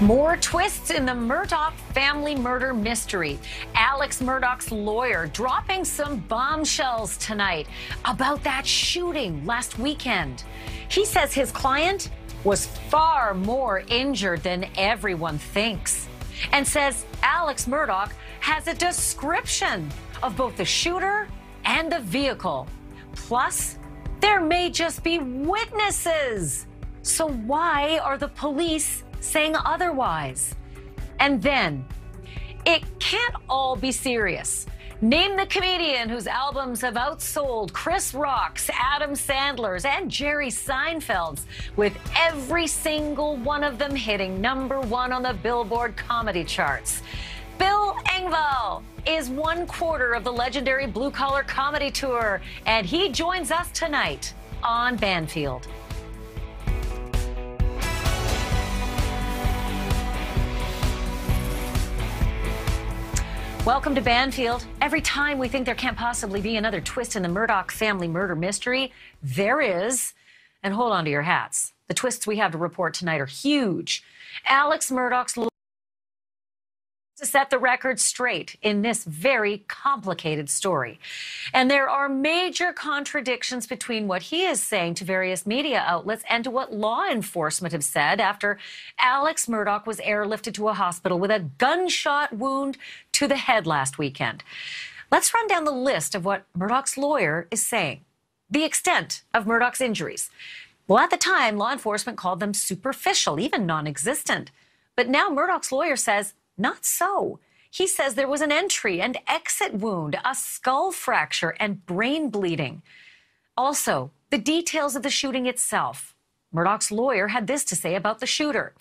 More twists in the Murdaugh family murder mystery. Alex Murdaugh's lawyer dropping some bombshells tonight about that shooting last weekend. He says his client was far more injured than everyone thinks and says Alex Murdaugh has a description of both the shooter and the vehicle. Plus, there may just be witnesses. So, why are the police saying otherwise. And then, it can't all be serious. Name the comedian whose albums have outsold Chris Rock's, Adam Sandler's, and Jerry Seinfeld's, with every single one of them hitting number one on the Billboard comedy charts. Bill Engvall is one quarter of the legendary blue collar comedy tour, and he joins us tonight on Banfield. Welcome to Banfield. Every time we think there can't possibly be another twist in the Murdaugh family murder mystery, there is. And hold on to your hats. The twists we have to report tonight are huge. Alex Murdaugh's to set the record straight in this very complicated story. And there are major contradictions between what he is saying to various media outlets and to what law enforcement have said after Alex Murdaugh was airlifted to a hospital with a gunshot wound to the head last weekend. Let's run down the list of what Murdaugh's lawyer is saying, the extent of Murdaugh's injuries. Well, at the time, law enforcement called them superficial, even non existent. But now Murdaugh's lawyer says not so. He says there was an entry and exit wound, a skull fracture, and brain bleeding. Also, the details of the shooting itself. Murdaugh's lawyer had this to say about the shooter.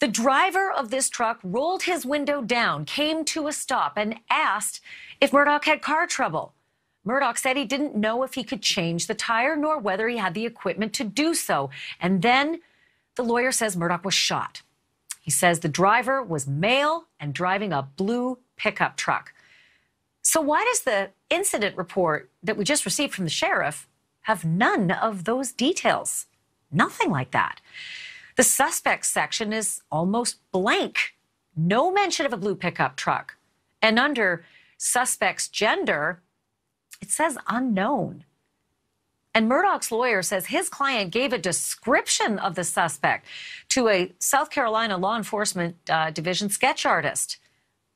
The driver of this truck rolled his window down, came to a stop, and asked if Murdaugh had car trouble. Murdaugh said he didn't know if he could change the tire nor whether he had the equipment to do so. And then the lawyer says Murdaugh was shot. He says the driver was male and driving a blue pickup truck. So, why does the incident report that we just received from the sheriff have none of those details? Nothing like that. The suspects section is almost blank. No mention of a blue pickup truck. And under suspect's gender, it says unknown. And Murdaugh's lawyer says his client gave a description of the suspect to a South Carolina law enforcement uh, division sketch artist.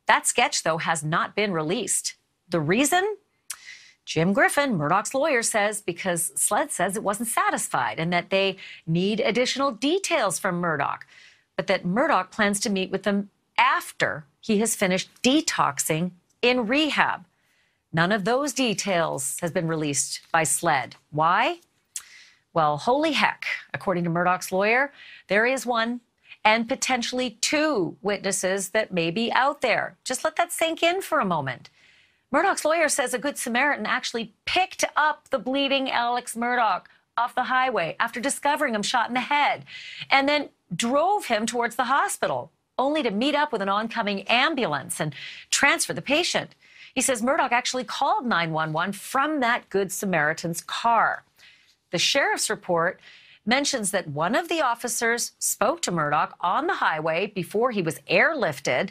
That sketch, though, has not been released. The reason? Jim Griffin, Murdaugh's lawyer, says because SLED says it wasn't satisfied and that they need additional details from Murdaugh, but that Murdaugh plans to meet with them after he has finished detoxing in rehab. None of those details has been released by SLED. Why? Well, holy heck, according to Murdaugh's lawyer, there is one and potentially two witnesses that may be out there. Just let that sink in for a moment. Murdaugh's lawyer says a Good Samaritan actually picked up the bleeding Alex Murdaugh off the highway after discovering him shot in the head and then drove him towards the hospital, only to meet up with an oncoming ambulance and transfer the patient. He says Murdaugh actually called 911 from that Good Samaritan's car. The sheriff's report mentions that one of the officers spoke to Murdaugh on the highway before he was airlifted,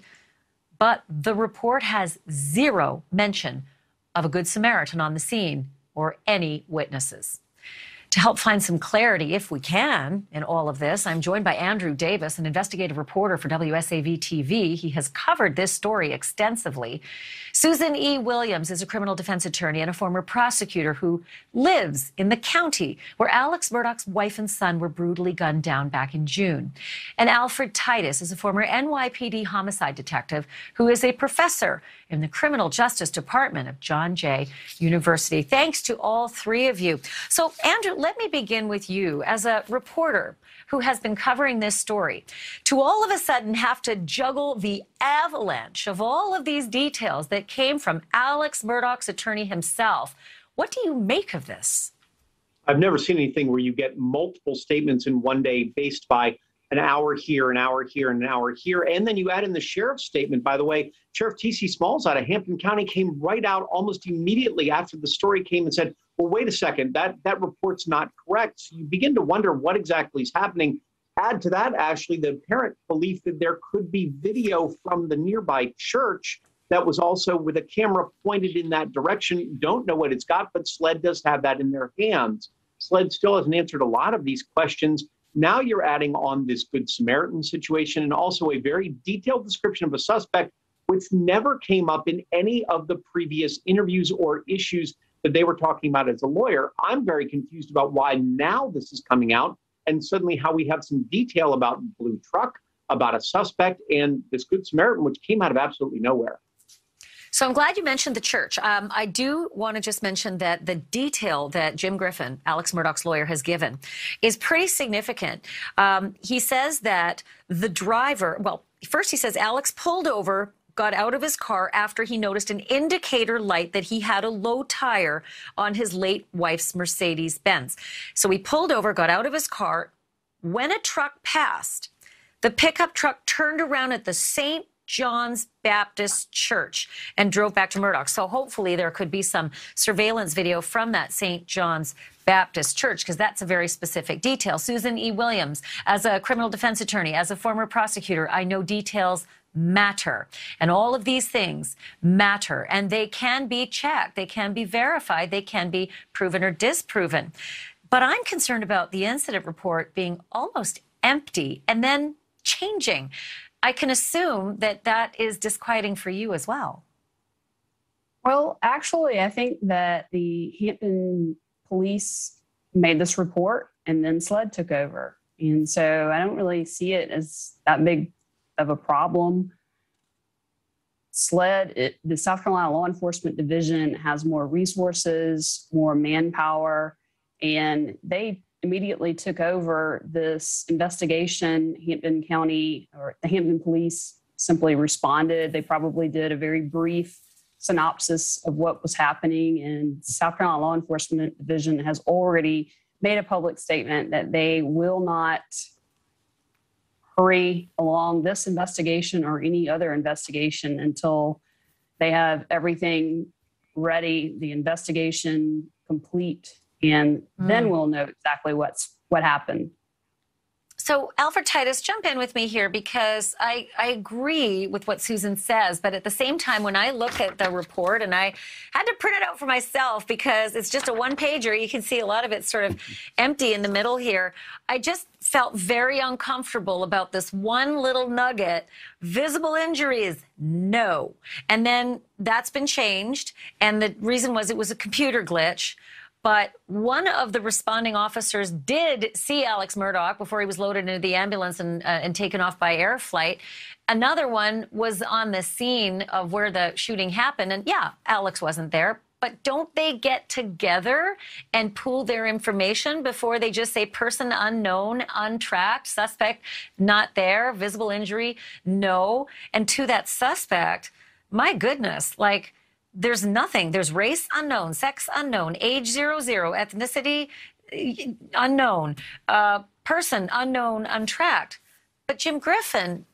but the report has zero mention of a Good Samaritan on the scene or any witnesses. To help find some clarity, if we can, in all of this, I'm joined by Andrew Davis, an investigative reporter for WSAV TV. He has covered this story extensively. Susan E. Williams is a criminal defense attorney and a former prosecutor who lives in the county where Alex Murdaugh's wife and son were brutally gunned down back in June. And Alfred Titus is a former NYPD homicide detective who is a professor in the Criminal Justice Department of John Jay University. Thanks to all three of you. So, Andrew, let me begin with you as a reporter who has been covering this story. To all of a sudden have to juggle the avalanche of all of these details that came from Alex Murdaugh's attorney himself, what do you make of this? I've never seen anything where you get multiple statements in one day based by an hour here, an hour here, and an hour here. And then you add in the sheriff's statement. By the way, Sheriff T.C. Smalls out of Hampton County came right out almost immediately after the story came and said, well, wait a second, that, that report's not correct. So you begin to wonder what exactly is happening. Add to that, Ashley, the apparent belief that there could be video from the nearby church that was also with a camera pointed in that direction. Don't know what it's got, but SLED does have that in their hands. SLED still hasn't answered a lot of these questions. Now you're adding on this Good Samaritan situation and also a very detailed description of a suspect, which never came up in any of the previous interviews or issues that they were talking about as a lawyer. I'm very confused about why now this is coming out and suddenly how we have some detail about blue truck, about a suspect, and this Good Samaritan, which came out of absolutely nowhere. So I'm glad you mentioned the church. Um, I do want to just mention that the detail that Jim Griffin, Alex Murdaugh's lawyer, has given is pretty significant. Um, he says that the driver, well, first he says Alex pulled over got out of his car after he noticed an indicator light that he had a low tire on his late wife's Mercedes Benz. So he pulled over, got out of his car. When a truck passed, the pickup truck turned around at the St. John's Baptist Church and drove back to Murdaugh. So hopefully there could be some surveillance video from that St. John's Baptist Church because that's a very specific detail. Susan E. Williams, as a criminal defense attorney, as a former prosecutor, I know details matter. And all of these things matter. And they can be checked, they can be verified, they can be proven or disproven. But I'm concerned about the incident report being almost empty and then changing. I can assume that that is disquieting for you as well. Well, actually, I think that the Hampton police made this report and then SLED took over. And so I don't really see it as that big of a problem. SLED, it, the South Carolina Law Enforcement Division has more resources, more manpower, and they immediately took over this investigation. Hampton County or the Hampton Police simply responded. They probably did a very brief synopsis of what was happening, and South Carolina Law Enforcement Division has already made a public statement that they will not hurry along this investigation or any other investigation until they have everything ready, the investigation complete, and mm. then we'll know exactly what's what happened. So, Alfred Titus, jump in with me here because I, I agree with what Susan says. But at the same time, when I look at the report, and I had to print it out for myself because it's just a one pager, you can see a lot of it sort of empty in the middle here. I just felt very uncomfortable about this one little nugget visible injuries, no. And then that's been changed. And the reason was it was a computer glitch. But one of the responding officers did see Alex Murdaugh before he was loaded into the ambulance and, uh, and taken off by air flight. Another one was on the scene of where the shooting happened. And yeah, Alex wasn't there. But don't they get together and pool their information before they just say person unknown, untracked, suspect not there, visible injury, no? And to that suspect, my goodness, like, there's nothing. There's race unknown, sex unknown, age zero zero, ethnicity unknown, uh, person unknown, untracked. But Jim Griffin,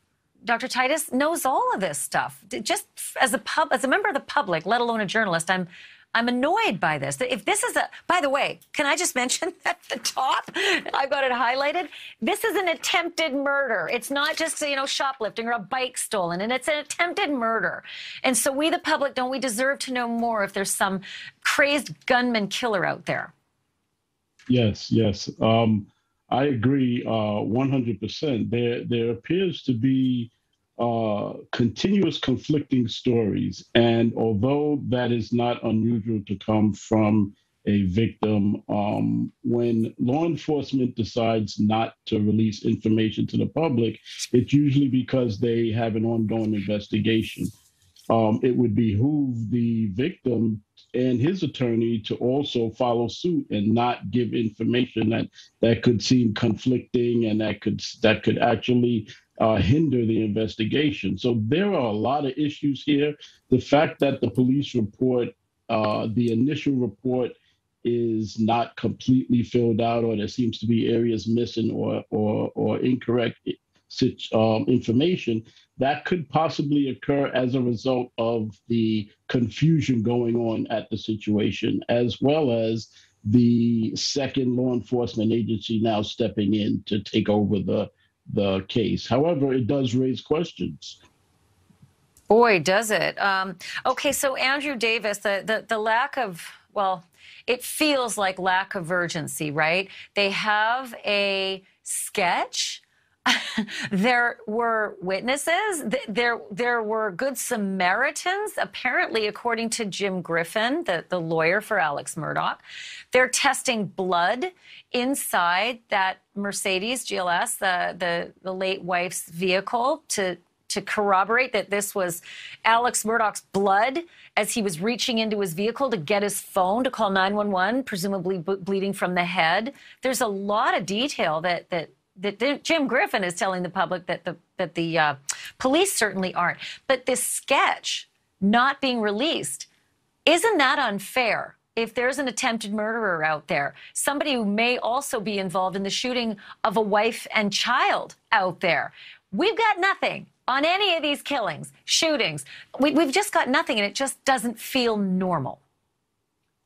Dr. Titus knows all of this stuff. Just as a pub, as a member of the public, let alone a journalist, I'm I'm annoyed by this. If this is a, by the way, can I just mention at the top? I've got it highlighted. This is an attempted murder. It's not just, you know, shoplifting or a bike stolen, and it's an attempted murder. And so we, the public, don't we deserve to know more if there's some crazed gunman killer out there? Yes, yes. Um, I agree uh, 100%. There, there appears to be uh, continuous conflicting stories. And although that is not unusual to come from a victim, um, when law enforcement decides not to release information to the public, it's usually because they have an ongoing investigation. Um, it would behoove the victim and his attorney to also follow suit and not give information that that could seem conflicting and that could that could actually uh, hinder the investigation. So there are a lot of issues here. The fact that the police report, uh, the initial report, is not completely filled out, or there seems to be areas missing or or, or incorrect um, information, that could possibly occur as a result of the confusion going on at the situation, as well as the second law enforcement agency now stepping in to take over the the case. However, it does raise questions. Boy, does it. Um, okay, so Andrew Davis, the, the, the lack of, well, it feels like lack of urgency, right? They have a sketch. there were witnesses. There, there were good Samaritans, apparently, according to Jim Griffin, the, the lawyer for Alex Murdaugh. They're testing blood inside that Mercedes GLS, the, the, the late wife's vehicle, to to corroborate that this was Alex Murdaugh's blood as he was reaching into his vehicle to get his phone to call 911, presumably bleeding from the head. There's a lot of detail that that that Jim Griffin is telling the public that the that the uh, police certainly aren't. But this sketch not being released, isn't that unfair? If there's an attempted murderer out there, somebody who may also be involved in the shooting of a wife and child out there, we've got nothing on any of these killings, shootings. We, have just got nothing, and it just doesn't feel normal.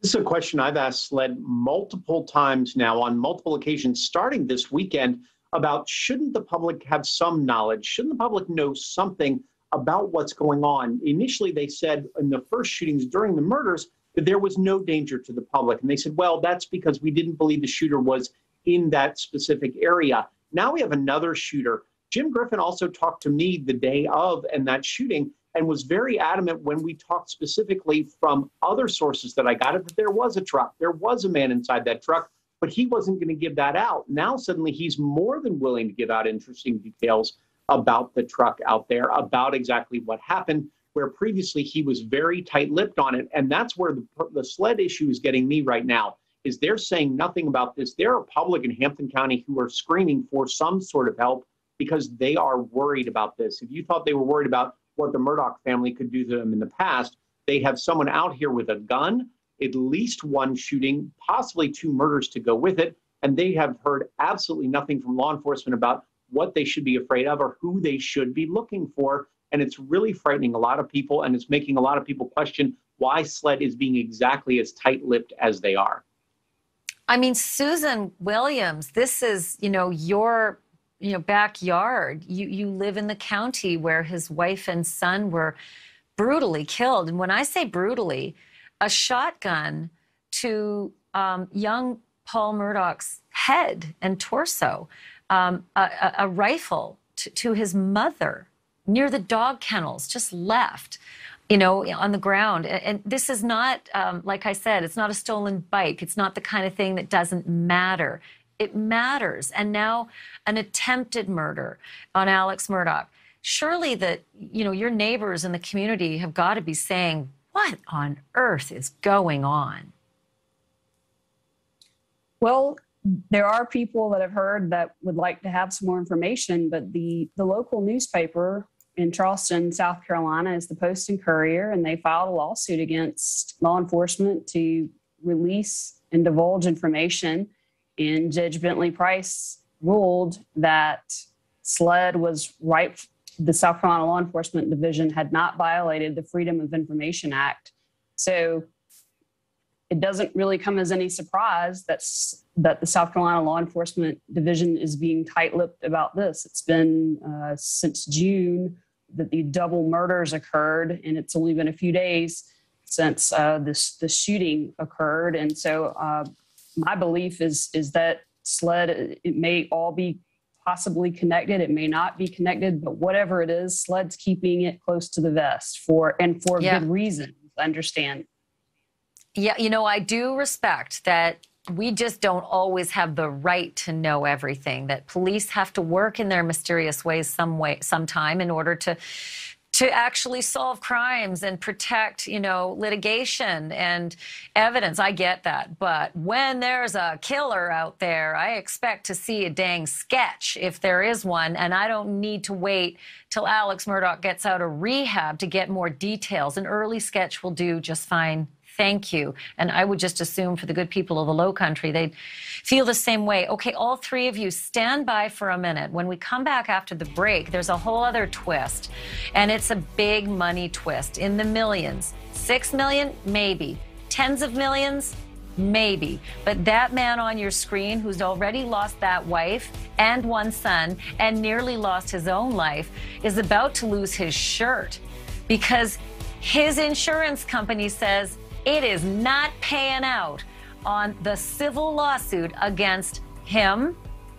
This is a question I've asked SLED multiple times now on multiple occasions, starting this weekend, about shouldn't the public have some knowledge? Shouldn't the public know something about what's going on? Initially, they said in the first shootings during the murders that there was no danger to the public. And they said, well, that's because we didn't believe the shooter was in that specific area. Now we have another shooter Jim Griffin also talked to me the day of and that shooting and was very adamant when we talked specifically from other sources that I got it that there was a truck, there was a man inside that truck, but he wasn't going to give that out. Now suddenly he's more than willing to give out interesting details about the truck out there, about exactly what happened, where previously he was very tight-lipped on it, and that's where the, the SLED issue is getting me right now. Is they're saying nothing about this. There are public in Hampton County who are screaming for some sort of help because they are worried about this. If you thought they were worried about what the Murdaugh family could do to them in the past, they have someone out here with a gun, at least one shooting, possibly two murders to go with it, and they have heard absolutely nothing from law enforcement about what they should be afraid of or who they should be looking for. And it's really frightening a lot of people, and it's making a lot of people question why SLED is being exactly as tight lipped as they are. I mean, Susan Williams, this is, you know, your you know backyard. You you live in the county where his wife and son were brutally killed. And when I say brutally, a shotgun to um, young Paul Murdaugh's head and torso, um, a, a, a, rifle to, to his mother near the dog kennels, just left you know, on the ground. And this is not, um, like I said, it's not a stolen bike. It's not the kind of thing that doesn't matter it matters. And now an attempted murder on Alex Murdaugh. Surely that, you know, your neighbors in the community have got to be saying, what on earth is going on? Well, there are people that have heard that would like to have some more information, but the, the local newspaper in Charleston, South Carolina is the Post and Courier, and they filed a lawsuit against law enforcement to release and divulge information and Judge Bentley Price ruled that SLED was right. The South Carolina Law Enforcement Division had not violated the Freedom of Information Act. So it doesn't really come as any surprise that that the South Carolina Law Enforcement Division is being tight-lipped about this. It's been uh, since June that the double murders occurred, and it's only been a few days since uh, this the shooting occurred. And so uh, my belief is is that SLED it may all be possibly connected it may not be connected but whatever it is SLED's keeping it close to the vest for and for yeah. good reason understand yeah you know i do respect that we just don't always have the right to know everything that police have to work in their mysterious ways some way sometime in order to to actually solve crimes and protect, you know, litigation and evidence. I get that. But when there's a killer out there, I expect to see a dang sketch if there is one. And I don't need to wait till Alex Murdaugh gets out of rehab to get more details. An early sketch will do just fine thank you. And I would just assume for the good people of the low country, they'd feel the same way. Okay, all three of you stand by for a minute. When we come back after the break, there's a whole other twist, and it's a big money twist in the millions. Six million, maybe. Tens of millions, Maybe. But that man on your screen who's already lost that wife and one son and nearly lost his own life is about to lose his shirt because his insurance company says it is not paying out on the civil lawsuit against him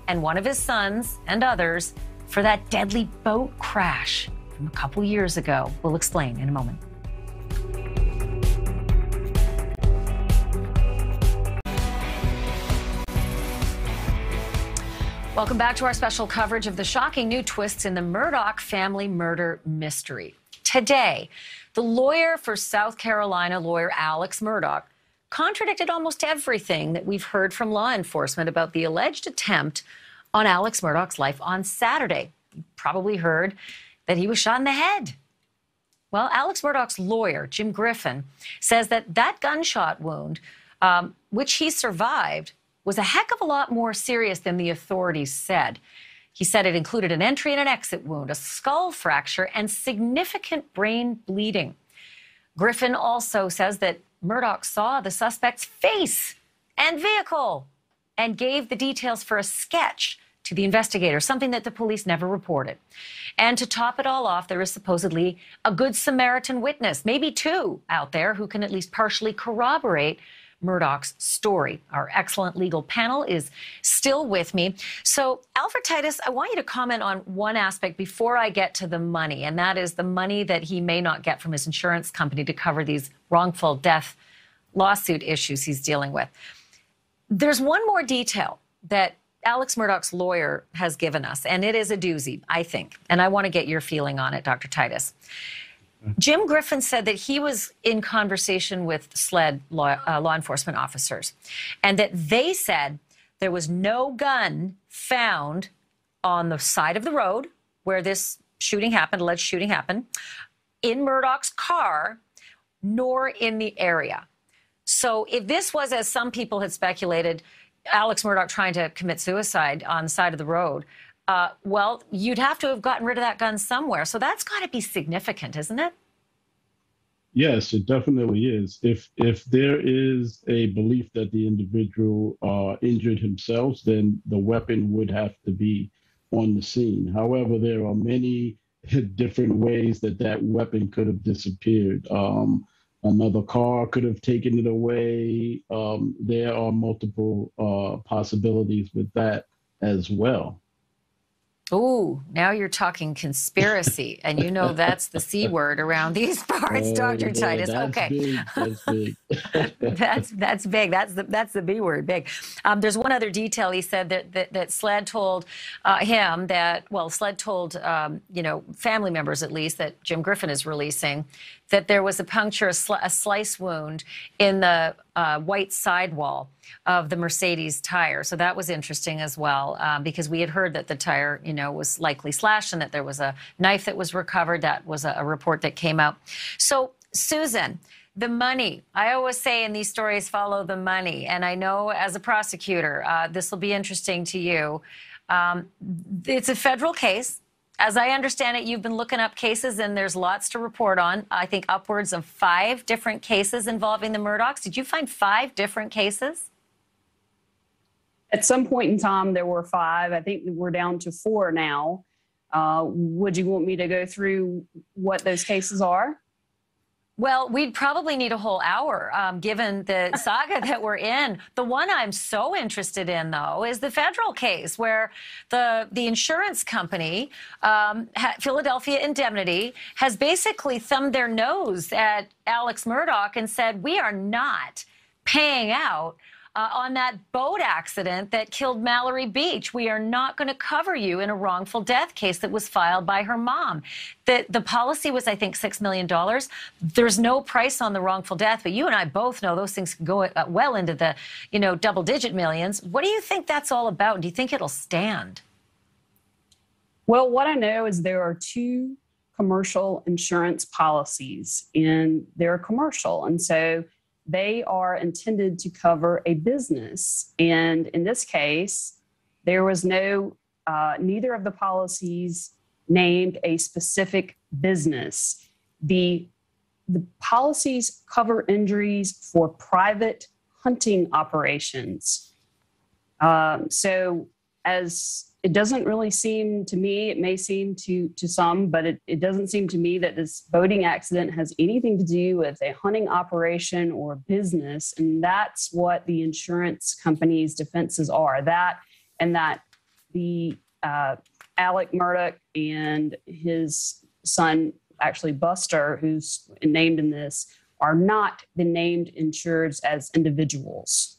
and one of his sons and others for that deadly boat crash from a couple years ago. We'll explain in a moment. Welcome back to our special coverage of the shocking new twists in the Murdaugh family murder mystery. Today, the lawyer for South Carolina lawyer Alex Murdaugh contradicted almost everything that we've heard from law enforcement about the alleged attempt on Alex Murdaugh's life on Saturday. You probably heard that he was shot in the head. Well, Alex Murdaugh's lawyer, Jim Griffin, says that that gunshot wound, um, which he survived, was a heck of a lot more serious than the authorities said. He said it included an entry and an exit wound, a skull fracture, and significant brain bleeding. Griffin also says that Murdaugh saw the suspect's face and vehicle and gave the details for a sketch to the investigator, something that the police never reported. And to top it all off, there is supposedly a good Samaritan witness, maybe two out there, who can at least partially corroborate Murdaugh's story. Our excellent legal panel is still with me. So, Alfred Titus, I want you to comment on one aspect before I get to the money, and that is the money that he may not get from his insurance company to cover these wrongful death lawsuit issues he's dealing with. There's one more detail that Alex Murdaugh's lawyer has given us, and it is a doozy, I think. And I want to get your feeling on it, Dr. Titus. Jim Griffin said that he was in conversation with SLED law, uh, law enforcement officers and that they said there was no gun found on the side of the road where this shooting happened, alleged shooting happened, in Murdaugh's car, nor in the area. So if this was, as some people had speculated, Alex Murdaugh trying to commit suicide on the side of the road, uh, well, you'd have to have gotten rid of that gun somewhere. So that's got to be significant, isn't it? Yes, it definitely is. If if there is a belief that the individual uh, injured himself, then the weapon would have to be on the scene. However, there are many different ways that that weapon could have disappeared. Um, another car could have taken it away. Um, there are multiple uh, possibilities with that as well. Oh, now you're talking conspiracy, and you know that's the c word around these parts, Doctor Titus. okay, big. That's big. that's that's big. That's the that's the b word, big. Um, there's one other detail he said that that, that SLED told uh, him that well, SLED told um, you know family members at least that Jim Griffin is releasing that there was a puncture, a, sli- a slice wound in the uh, white sidewall of the Mercedes tire. So that was interesting as well, um, because we had heard that the tire, you know, was likely slashed and that there was a knife that was recovered. That was a, a report that came out. So, Susan, the money. I always say in these stories, follow the money. And I know as a prosecutor, uh, this will be interesting to you. Um, it's a federal case. As I understand it, you've been looking up cases and there's lots to report on. I think upwards of five different cases involving the Murdaughs. Did you find five different cases? At some point in time, there were five. I think we're down to four now. Uh, would you want me to go through what those cases are? Well, we'd probably need a whole hour, um, given the saga that we're in. The one I'm so interested in, though, is the federal case where the the insurance company, um, Philadelphia Indemnity, has basically thumbed their nose at Alex Murdaugh and said, "We are not paying out." Uh, on that boat accident that killed Mallory Beach. We are not going to cover you in a wrongful death case that was filed by her mom. The, the policy was, I think, $6 million. There's no price on the wrongful death, but you and I both know those things go uh, well into the, you know, double digit millions. What do you think that's all about? Do you think it'll stand? Well, what I know is there are two commercial insurance policies, and they're commercial. And so they are intended to cover a business. And in this case, there was no, uh, neither of the policies named a specific business. The, the policies cover injuries for private hunting operations. Um, so, as it doesn't really seem to me, it may seem to to some, but it, it doesn't seem to me that this boating accident has anything to do with a hunting operation or business. And that's what the insurance company's defenses are. That and that the uh, Alec Murdaugh and his son, actually Buster, who's named in this, are not the named insureds as individuals.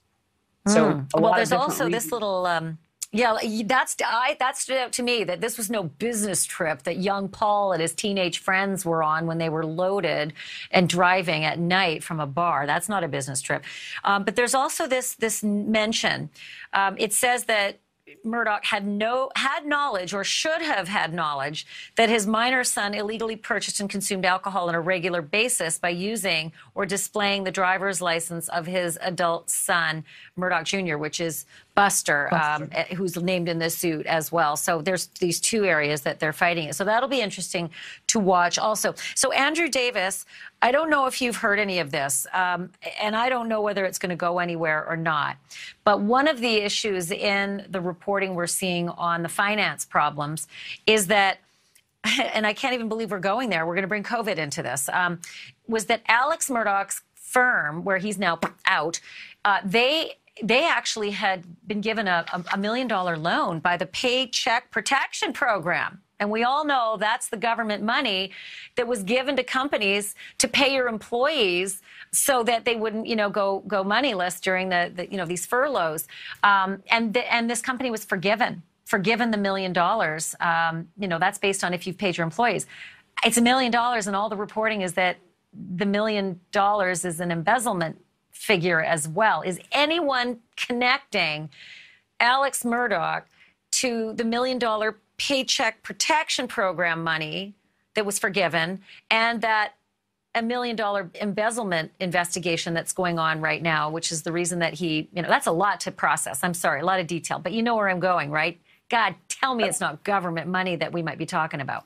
So, mm. well, there's also reasons. this little. Um, yeah, that's I that stood out to me that this was no business trip that young Paul and his teenage friends were on when they were loaded and driving at night from a bar. That's not a business trip. Um, but there's also this this mention. Um, it says that Murdaugh had no had knowledge or should have had knowledge that his minor son illegally purchased and consumed alcohol on a regular basis by using or displaying the driver's license of his adult son, Murdaugh Jr., which is Buster, um, eh, who's named in this suit as well. So there's these two areas that they're fighting. It. So that'll be interesting to watch also. So Andrew Davis, I don't know if you've heard any of this, um, and I don't know whether it's going to go anywhere or not. But one of the issues in the reporting we're seeing on the finance problems is that and I can't even believe we're going there. We're going to bring COVID into this. Um, was that Alex Murdaugh's firm, where he's now out, uh, they they actually had been given a, a million dollar loan by the Paycheck Protection Program. And we all know that's the government money that was given to companies to pay your employees so that they wouldn't, you know, go go moneyless during the, the you know these furloughs. Um, and the, and this company was forgiven, forgiven the million dollars. Um, you know, that's based on if you've paid your employees. It's a million dollars, and all the reporting is that the million dollars is an embezzlement figure as well. Is anyone connecting Alex Murdaugh to the million dollar paycheck protection program money that was forgiven and that a million dollar embezzlement investigation that's going on right now, which is the reason that he, you know, that's a lot to process. I'm sorry, a lot of detail, but you know where I'm going, right? God, tell me it's not government money that we might be talking about.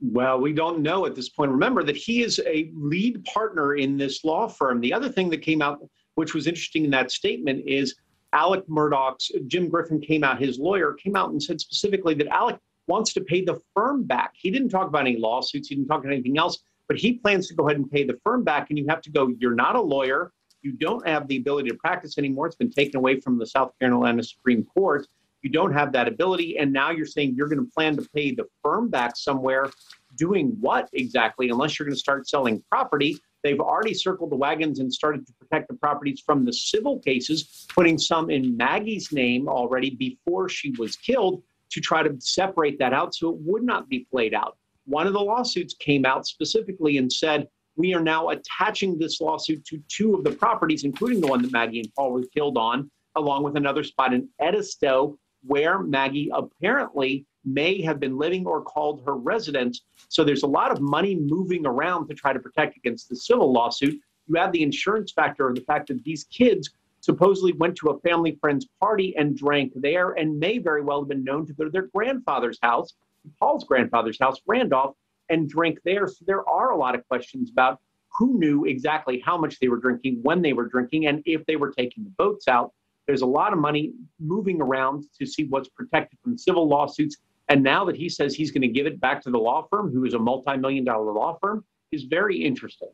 Well, we don't know at this point. Remember that he is a lead partner in this law firm. The other thing that came out which was interesting in that statement is Alec Murdaugh's Jim Griffin came out, his lawyer came out and said specifically that Alec wants to pay the firm back. He didn't talk about any lawsuits, he didn't talk about anything else, but he plans to go ahead and pay the firm back. And you have to go, you're not a lawyer. You don't have the ability to practice anymore. It's been taken away from the South Carolina Supreme Court. You don't have that ability. And now you're saying you're going to plan to pay the firm back somewhere. Doing what exactly? Unless you're going to start selling property They've already circled the wagons and started to protect the properties from the civil cases, putting some in Maggie's name already before she was killed to try to separate that out so it would not be played out. One of the lawsuits came out specifically and said, we are now attaching this lawsuit to two of the properties, including the one that Maggie and Paul were killed on, along with another spot in Edisto, where Maggie apparently may have been living or called her residence. So there's a lot of money moving around to try to protect against the civil lawsuit. You add the insurance factor of the fact that these kids supposedly went to a family friend's party and drank there and may very well have been known to go to their grandfather's house, Paul's grandfather's house, Randolph, and drink there. So there are a lot of questions about who knew exactly how much they were drinking, when they were drinking, and if they were taking the boats out. There's a lot of money moving around to see what's protected from civil lawsuits and now that he says he's going to give it back to the law firm, who is a multi million dollar law firm, is very interesting.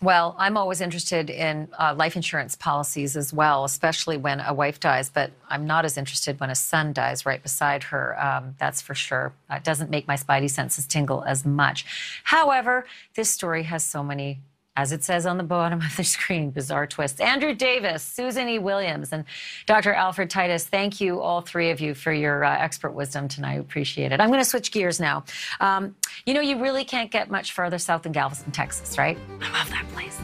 Well, I'm always interested in uh, life insurance policies as well, especially when a wife dies, but I'm not as interested when a son dies right beside her. Um, that's for sure. It doesn't make my spidey senses tingle as much. However, this story has so many as it says on the bottom of the screen, bizarre twists. Andrew Davis, Susan E. Williams, and Dr. Alfred Titus, thank you, all three of you, for your uh, expert wisdom tonight. I appreciate it. I'm going to switch gears now. Um, you know, you really can't get much further south than Galveston, Texas, right? I love that place.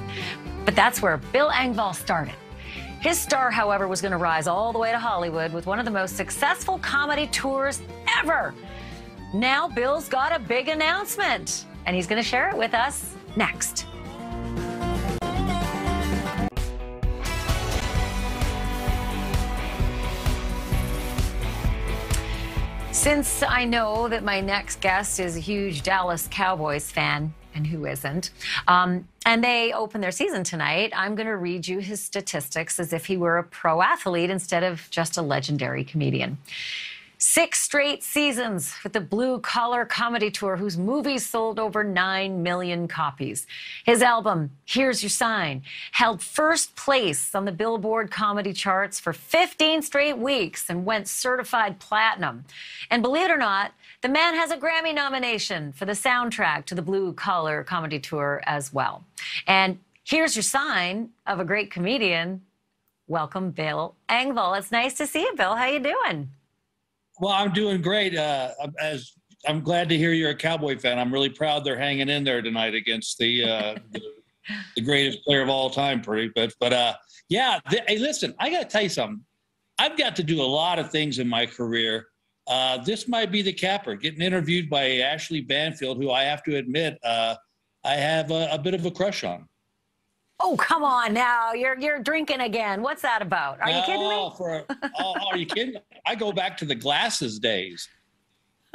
But that's where Bill Engvall started. His star, however, was going to rise all the way to Hollywood with one of the most successful comedy tours ever. Now, Bill's got a big announcement, and he's going to share it with us next. Since I know that my next guest is a huge Dallas Cowboys fan, and who isn't. Um, and they open their season tonight. I'm going to read you his statistics as if he were a pro athlete instead of just a legendary comedian. Six straight seasons with the Blue Collar Comedy Tour, whose movies sold over 9 million copies. His album, Here's Your Sign, held first place on the Billboard comedy charts for 15 straight weeks and went certified platinum. And believe it or not, the man has a Grammy nomination for the soundtrack to the Blue Collar Comedy Tour as well. And here's your sign of a great comedian. Welcome, Bill Engvall. It's nice to see you, Bill. How you doing? Well, I'm doing great. Uh, as I'm glad to hear you're a Cowboy fan. I'm really proud they're hanging in there tonight against the uh, the, the, greatest player of all time, Brady. But but uh, yeah. Th- hey, listen, I got to tell you something. I've got to do a lot of things in my career. Uh, this might be the capper. Getting interviewed by Ashley Banfield, who I have to admit uh, I have a, a bit of a crush on. Oh, come on now. You're you're drinking again. What's that about? Are no, you kidding me? For, oh, are you kidding? I go back to the glasses days.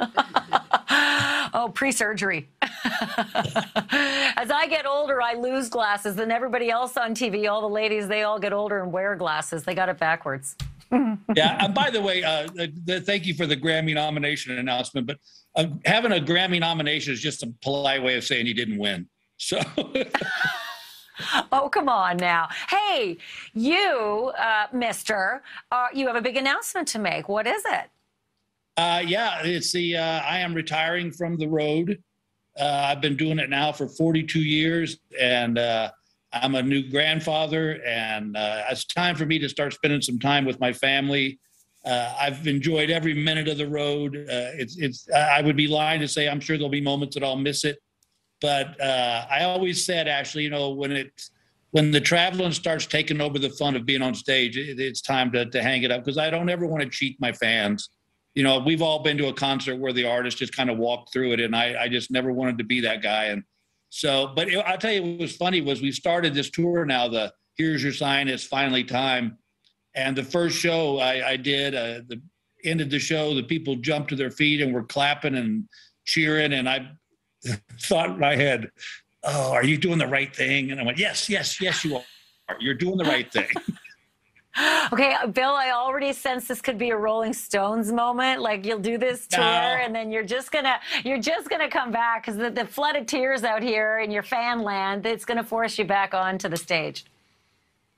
oh, pre-surgery. As I get older, I lose glasses, and everybody else on TV, all the ladies, they all get older and wear glasses. They got it backwards. yeah. And by the way, uh, the, the, thank you for the Grammy nomination announcement. But uh, having a Grammy nomination is just a polite way of saying you didn't win. So. oh, come on now. Hey, you, uh, Mister, uh, you have a big announcement to make. What is it? Uh, yeah, it's the uh, I am retiring from the road. Uh, I've been doing it now for 42 years, and uh, I'm a new grandfather, and it's time for me to start spending some time with my family. I've enjoyed every minute of the road. it's, it's. I would be lying to say I'm sure there'll be moments that I'll miss it but uh, I always said, Ashley, you know, when it's when the traveling starts taking over the fun of being on stage, it, it's time to, to hang it up because I don't ever want to cheat my fans. You know, we've all been to a concert where the artist just kind of walked through it, and I, I just never wanted to be that guy. And so, but it, I'll tell you what was funny was we started this tour now. The Here's Your Sign, It's Finally Time. And the first show I, I did, uh, the ended the show, the people jumped to their feet and were clapping and cheering. And I thought in my head, oh, are you doing the right thing? And I went, yes, yes, yes, you are. You're doing the right thing. okay, Bill, I already sense this could be a Rolling Stones moment. Like you'll do this tour, no. and then you're just gonna you're just gonna come back because the, the flood of tears out here in your fan land, it's gonna force you back onto the stage.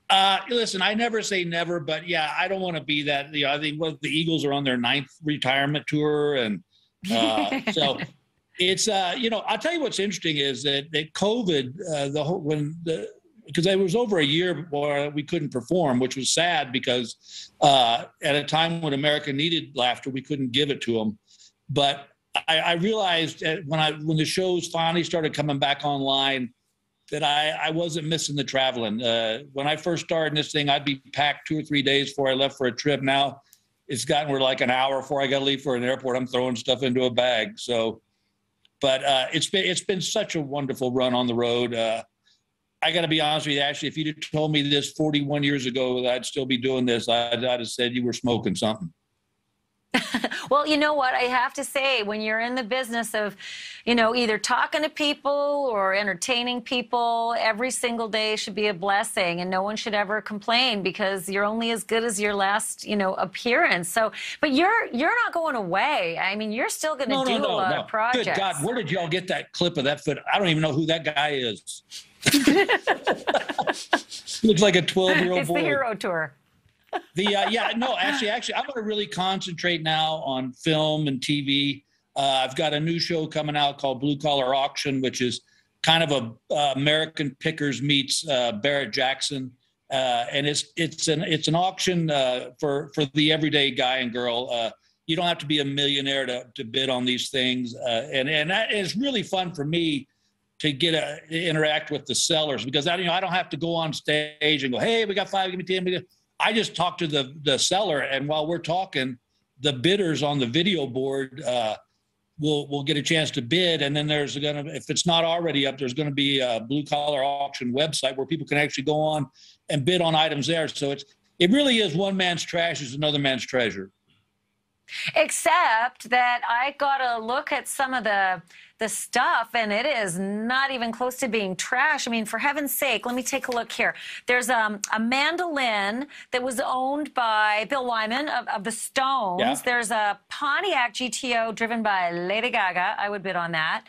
Uh, listen, I never say never, but yeah, I don't want to be that. You know, I think well, the Eagles are on their ninth retirement tour, and uh, so it's uh, you know, I'll tell you what's interesting is that that COVID, uh, the whole when the because it was over a year where we couldn't perform, which was sad because uh, at a time when America needed laughter, we couldn't give it to them. But I, I realized when I when the shows finally started coming back online that I, I wasn't missing the traveling. Uh, when I first started this thing, I'd be packed two or three days before I left for a trip. Now it's gotten where like an hour before I got to leave for an airport, I'm throwing stuff into a bag. So but uh, it's been it's been such a wonderful run on the road. Uh, I got to be honest with you, Ashley. If you'd told me this 41 years ago that I'd still be doing this, I'd, I'd have said you were smoking something. well, you know what? I have to say, when you're in the business of, you know, either talking to people or entertaining people, every single day should be a blessing, and no one should ever complain because you're only as good as your last, you know, appearance. So, but you're you're not going away. I mean, you're still going to no, do no, a lot no. of projects. Good God, where did y'all get that clip of that foot? I don't even know who that guy is. Looks like a 12 year old boy. It's the hero tour the uh, yeah no actually actually i'm going to really concentrate now on film and tv uh, i've got a new show coming out called blue collar auction which is kind of a uh, american pickers meets uh, barrett jackson. Uh, and it's it's an it's an auction uh, for for the everyday guy and girl. You don't have to be a millionaire to, to bid on these things. And and that is really fun for me to get a interact with the sellers because I you know I don't have to go on stage and go hey we got five give me ten I just talked to the the seller, and while we're talking, the bidders on the video board uh, will will get a chance to bid, and then there's gonna if it's not already up, there's going to be a blue collar auction website where people can actually go on and bid on items there. So it's it really is one man's trash is another man's treasure. Except that I got to look at some of the the stuff and it is not even close to being trash. I mean, for heaven's sake, let me take a look here. There's um, a mandolin that was owned by Bill Wyman of, of the Stones. Yeah. There's a Pontiac GTO driven by Lady Gaga. I would bid on that.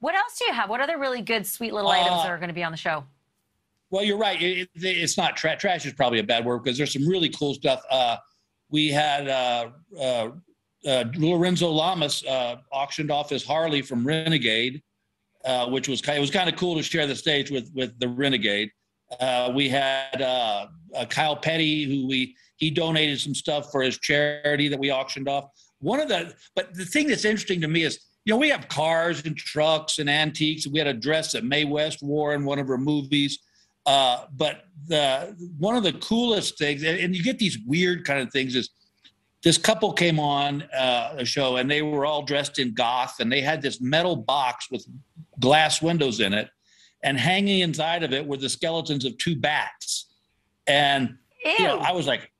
What else do you have? What other really good, sweet little items Uh, that are going to be on the show? Well, you're right. It, it- it's not tra- trash is probably a bad word because there's some really cool stuff. Uh, we had uh, uh, Lorenzo Lamas uh, auctioned off his Harley from Renegade, uh, which was kind. It was kind of cool to share the stage with with the Renegade. Uh, we had uh, uh, Kyle Petty, who we he donated some stuff for his charity that we auctioned off. One of the, but the thing that's interesting to me is, you know, we have cars and trucks and antiques. We had a dress that Mae West wore in one of her movies. But the one of the coolest things, and, and you get these weird kind of things, is this couple came on uh, a show and they were all dressed in goth and they had this metal box with glass windows in it, and hanging inside of it were the skeletons of two bats. And you know, I was like,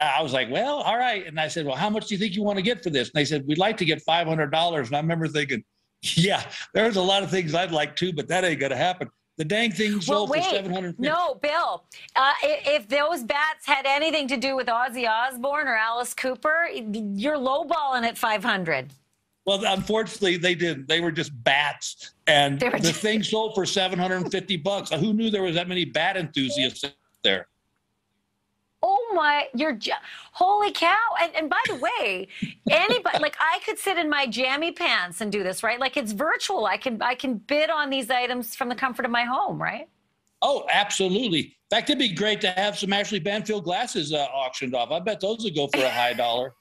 I was like, well, all right. And I said, well, how much do you think you want to get for this? And they said, we'd like to get five hundred dollars. And I remember thinking, yeah, there's a lot of things I'd like to, but that ain't gonna happen. The dang thing well, sold wait. for seven hundred. No, Bill. Uh, i- if those bats had anything to do with Ozzy Osbourne or Alice Cooper, you're lowballing at 500. Well, unfortunately, they didn't. They were just bats, and the just- thing sold for seven hundred and fifty bucks. Who knew there was that many bat enthusiasts there? Oh my, you're holy cow. And, and by the way, anybody like I could sit in my jammy pants and do this, right? Like it's virtual. I can I can bid on these items from the comfort of my home, right? Oh, absolutely. In fact, it'd be great to have some Ashley Banfield glasses uh, auctioned off. I bet those would go for a high dollar.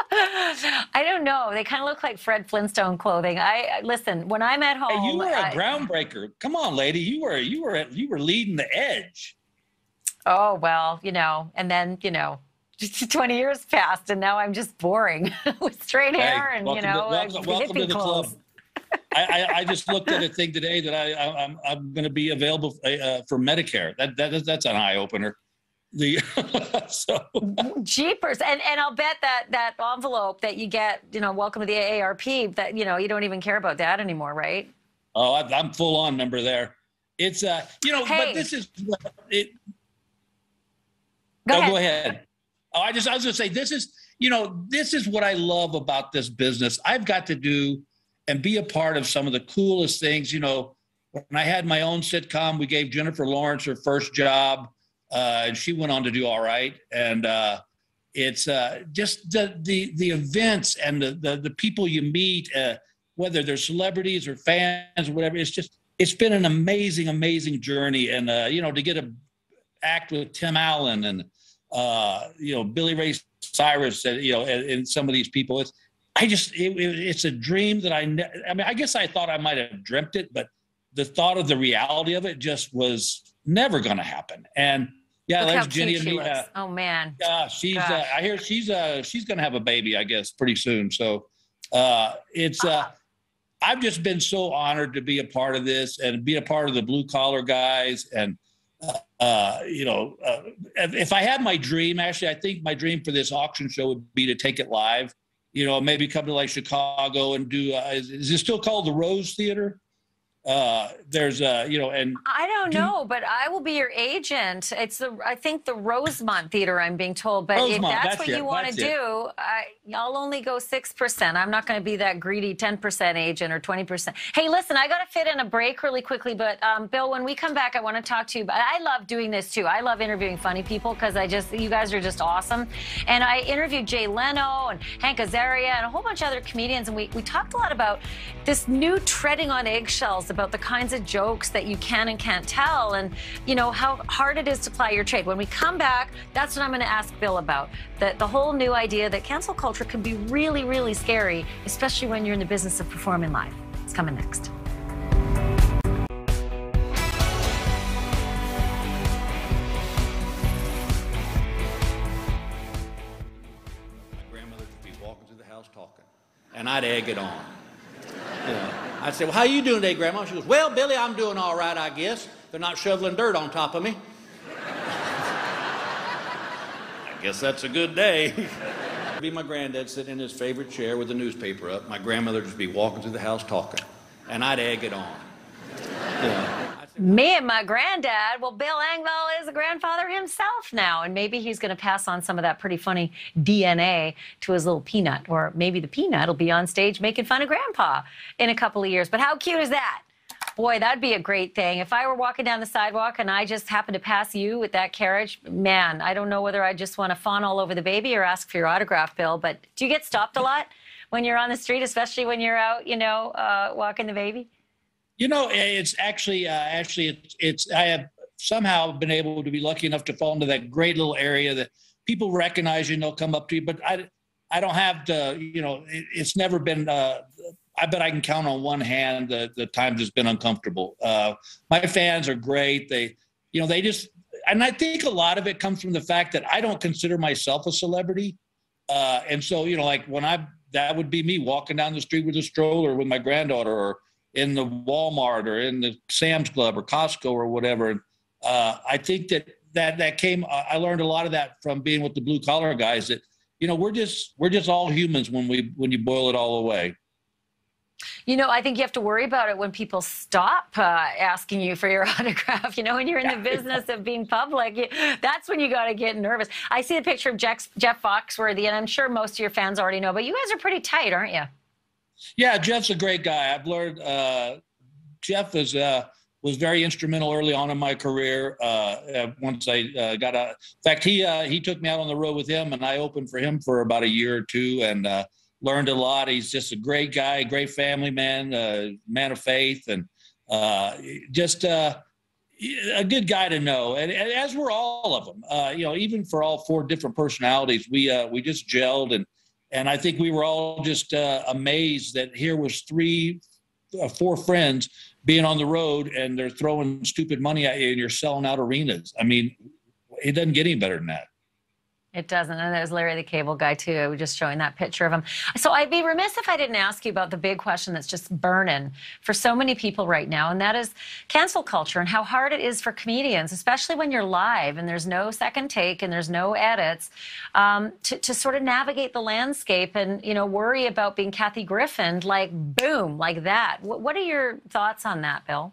I don't know. They kind of look like Fred Flintstone clothing. I I- listen, when I'm at home, Hey, you were a I- groundbreaker. Come on, lady. You were you were you were leading the edge. Oh, well, you know, and then, you know, 20 years passed and now I'm just boring with straight hair and, you welcome to- know, welcome, uh, welcome to the clothes. club. I, I, I just looked at a thing today that I, I I'm I'm going to be available uh, for Medicare. That that is that's an eye opener. The so Jeepers. And and I'll bet that that envelope that you get, you know, welcome to the AARP, that, you know, you don't even care about that anymore, right? oh I, I'm full on member there. It's uh you know Hey. but this is it. Go no, ahead. go ahead. Oh, I just I was going to say this is you know this is what I love about this business. I've got to do and be a part of some of the coolest things. You know, when I had my own sitcom, we gave Jennifer Lawrence her first job, uh, and she went on to do all right. And uh, it's uh, just the the the events and the the, the people you meet, uh, whether they're celebrities or fans or whatever. It's just it's been an amazing, amazing journey. And uh, you know, to get a act with Tim Allen and uh, you know Billy Ray Cyrus, and you know, and, and some of these people. It's I just it, it- it's a dream that I. Ne- I mean, I guess I thought I might have dreamt it, but the thought of the reality of it just was never going to happen. And yeah, Look there's Jenny and me. Uh, oh, man. yeah, she's. Uh, I hear she's. Uh, she's going to have a baby, I guess, pretty soon. So, uh, it's. Uh, I've just been so honored to be a part of this and be a part of the blue collar guys. And uh, you know, uh, if, if I had my dream, actually, I think my dream for this auction show would be to take it live. You know, maybe come to like Chicago and do. Uh, is, is it still called the Rose Theater? Uh, there's, uh, you know, and I don't Do- know, but I will be your agent. It's the I think the Rosemont Theater. I'm being told, but if that's, that's what it, you want to do, I, I'll only go six percent. I'm not going to be that greedy ten percent agent or twenty percent. Hey, listen, I got to fit in a break really quickly, but um, Bill, when we come back, I want to talk to you. But I love doing this too. I love interviewing funny people because I just you guys are just awesome. And I interviewed Jay Leno and Hank Azaria and a whole bunch of other comedians, and we we talked a lot about this new treading on eggshells about the kinds of jokes that you can and can't tell and you know how hard it is to ply your trade. When we come back that's what i'm going to ask bill about the, the whole new idea that cancel culture can be really really scary especially when you're in the business of performing live. It's coming next. Grandmother would be walking through the house talking, and I'd egg it on. I'd say, "Well, how are you doing today, Grandma?" She goes, "Well, Billy, I'm doing all right, I guess. They're not shoveling dirt on top of me." I guess that's a good day. be my granddad sitting in his favorite chair with the newspaper up. My grandmother just be walking through the house talking, and I'd egg it on. Me and my granddad. Well, Bill Engvall is a grandfather himself now, and maybe he's going to pass on some of that pretty funny DNA to his little peanut, or maybe the peanut will be on stage making fun of grandpa in a couple of years. But how cute is that? Boy, that'd be a great thing. If I were walking down the sidewalk and I just happened to pass you with that carriage, man, I don't know whether I just want to fawn all over the baby or ask for your autograph, Bill. But do you get stopped a lot when you're on the street, especially when you're out, you know, uh, walking the baby? You know, it's actually, uh, actually, it's, it's, I have somehow been able to be lucky enough to fall into that great little area that people recognize you and they'll come up to you. But I, I don't have to, you know, it, it's never been, uh, I bet I can count on one hand the, the times it's been uncomfortable. Uh, my fans are great. They, you know, they just, and I think a lot of it comes from the fact that I don't consider myself a celebrity. Uh, and so, you know, like when I, that would be me walking down the street with a stroller with my granddaughter or, in the Walmart or in the Sam's Club or Costco or whatever. Uh, I think that that that came. I learned a lot of that from being with the blue collar guys. That you know we're just we're just all humans when we when you boil it all away. You know, I think you have to worry about it when people stop uh, asking you for your autograph. You know, when you're in the business of being public, you, that's when you got to get nervous. I see the picture of Jeff, Jeff Foxworthy, and I'm sure most of your fans already know, but you guys are pretty tight, aren't you? Yeah, Jeff's a great guy. I've learned uh, Jeff is uh, was very instrumental early on in my career. Uh, uh once I uh, got a, in fact, he uh, he took me out on the road with him, and I opened for him for about a year or two, and learned a lot. He's just a great guy, great family man, man of faith, and just a good guy to know. And, and, as were all of them, Uh, you know, even for all four different personalities, we uh, we just gelled and and I think we were all just uh, amazed that here was three, uh, four friends being on the road, and they're throwing stupid money at you, and you're selling out arenas. I mean, it doesn't get any better than that. It doesn't. And there's Larry the Cable Guy, too. Just showing that picture of him. So I'd be remiss if I didn't ask you about the big question that's just burning for so many people right now, and that is cancel culture and how hard it is for comedians, especially when you're live and there's no second take and there's no edits, um, to, to sort of navigate the landscape and, you know, worry about being Kathy Griffin, like, boom, like that. What, what are your thoughts on that, Bill?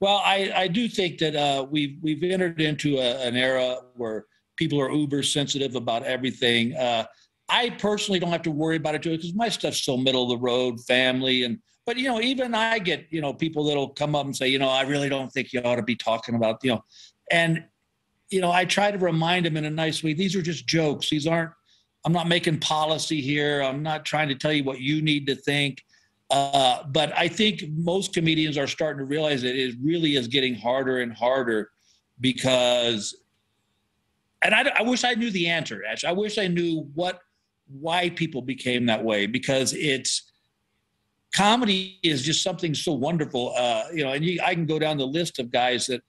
Well, I, I do think that uh, we've, we've entered into a, an era where people are uber sensitive about everything. Uh, I personally don't have to worry about it too because my stuff's so middle of the road, family, and but you know even I get you know people that'll come up and say you know I really don't think you ought to be talking about you know, and you know I try to remind them in a nice way these are just jokes. These aren't. I'm not making policy here. I'm not trying to tell you what you need to think. Uh, but I think most comedians are starting to realize that it really is getting harder and harder because and I, I wish I knew the answer. Actually, I wish I knew what why people became that way because it's comedy is just something so wonderful. Uh, you know, and you, I can go down the list of guys that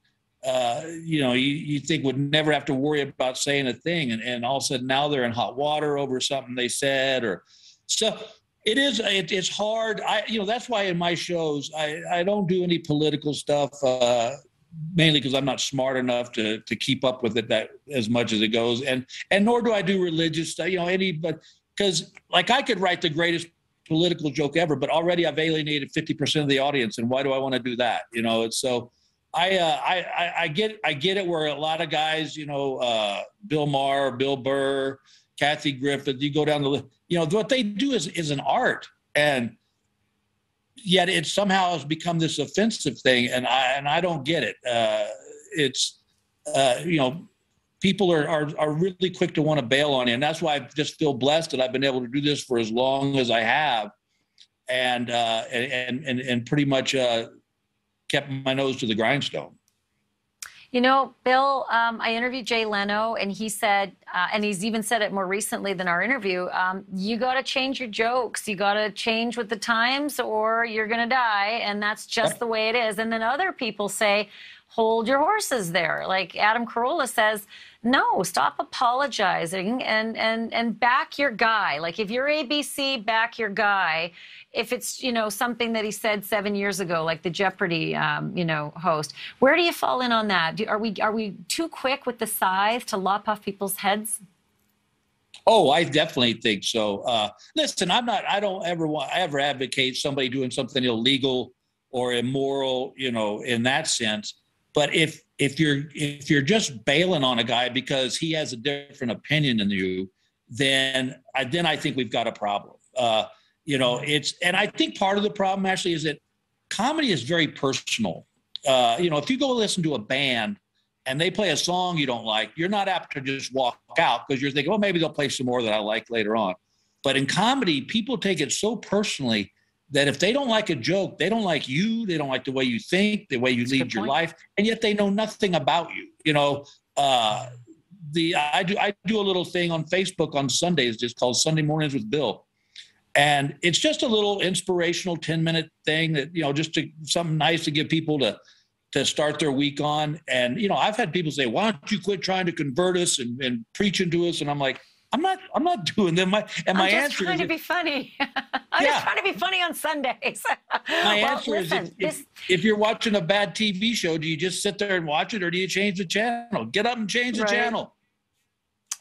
uh, you know you, you think would never have to worry about saying a thing, and, and all of a sudden now they're in hot water over something they said or so. It is. It, it's hard. I, you know, that's why in my shows I, I don't do any political stuff. Uh, mainly because I'm not smart enough to to keep up with it that as much as it goes, and and nor do I do religious stuff. You know, any but because like I could write the greatest political joke ever, but already I've alienated 50% of the audience, and why do I want to do that? You know, it's so. I, uh, I I get I get it where a lot of guys, you know, uh, Bill Maher, Bill Burr, Kathy Griffith, you go down the list. You know, what they do is is an art, and yet it somehow has become this offensive thing, and I and I don't get it. Uh, it's uh, you know people are, are are really quick to want to bail on you, and that's why I just feel blessed that I've been able to do this for as long as I have, and uh, and and and pretty much uh, kept my nose to the grindstone. You know, Bill, um, I interviewed Jay Leno, and he said, uh, and he's even said it more recently than our interview. Um, you got to change your jokes. You got to change with the times, or you're going to die, and that's just the way it is. And then other people say, hold your horses there. Like Adam Carolla says, no, stop apologizing and and and back your guy. Like if you're ABC, back your guy. If it's you know something that he said seven years ago, like the Jeopardy um, you know host, where do you fall in on that? Do, are we are we too quick with the scythe to lop off people's heads? Oh, I definitely think so. Uh, listen, I'm not. I don't ever want. I ever advocate somebody doing something illegal or immoral. You know, in that sense. But if if you're if you're just bailing on a guy because he has a different opinion than you, then I, then I think we've got a problem. Uh, you know, it's and I think part of the problem actually is that comedy is very personal. Uh, you know, if you go listen to a band and they play a song you don't like, you're not apt to just walk out because you're thinking, well, maybe they'll play some more that I like later on. But in comedy, people take it so personally that if they don't like a joke, they don't like you, they don't like the way you think, the way you That's lead your point. life, and yet they know nothing about you. You know, uh, the I do I do a little thing on Facebook on Sundays just called Sunday Mornings with Bill. And it's just a little inspirational 10 minute thing that, you know, just to something nice to give people to to start their week on. And, you know, I've had people say, why don't you quit trying to convert us and, and preaching to us? And I'm like, I'm not, I'm not doing them. My, and my I'm just answer trying is, to be funny. I'm Yeah. just trying to be funny on Sundays. my well, answer is if, this, if, you're watching a bad TV show, do you just sit there and watch it or do you change the channel? Get up and change the Right. channel.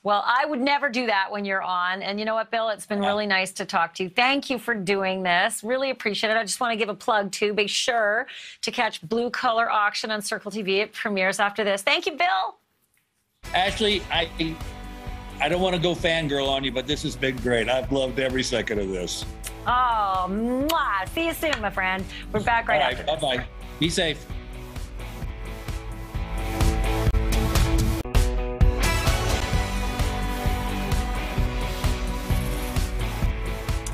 well, I would never do that when you're on. And you know what, Bill? It's been Yeah. really nice to talk to you. Thank you for doing this. Really appreciate it. I just want to give a plug too. Be sure to catch Blue Collar Auction on Circle TV. It premieres after this. Thank you, Bill. Ashley, I, I don't want to go fangirl on you, but this has been great. I've loved every second of this. Oh, mwah. see you soon, my friend. We're back right All after bye bye. Be safe.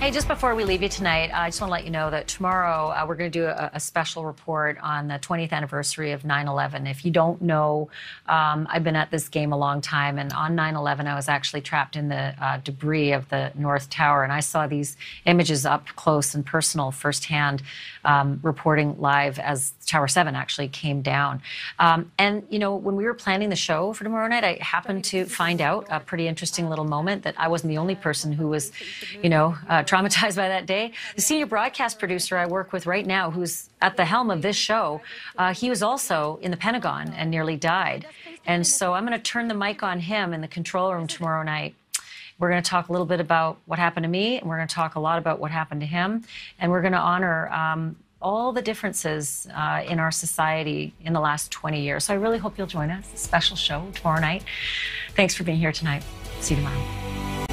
Hey, just before we leave you tonight, I just want to let you know that tomorrow uh, we're going to do a, a special report on the 20th anniversary of 9 11. If you don't know, um, I've been at this game a long time, and on 9 11, I was actually trapped in the uh, debris of the North Tower, and I saw these images up close and personal firsthand, um, reporting live as Tower 7 actually came down. Um, and, you know, when we were planning the show for tomorrow night, I happened to find out a pretty interesting little moment that I wasn't the only person who was, you know, uh, traumatized by that day. The senior broadcast producer I work with right now, who's at the helm of this show, uh, he was also in the Pentagon and nearly died. And so I'm going to turn the mic on him in the control room tomorrow night. We're going to talk a little bit about what happened to me, and we're going to talk a lot about what happened to him, and we're going to honor um, all the differences uh, in our society in the last 20 years. So I really hope you'll join us. A special show tomorrow night. Thanks for being here tonight. See you tomorrow.